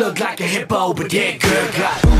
look like a hippo, but yeah, good got.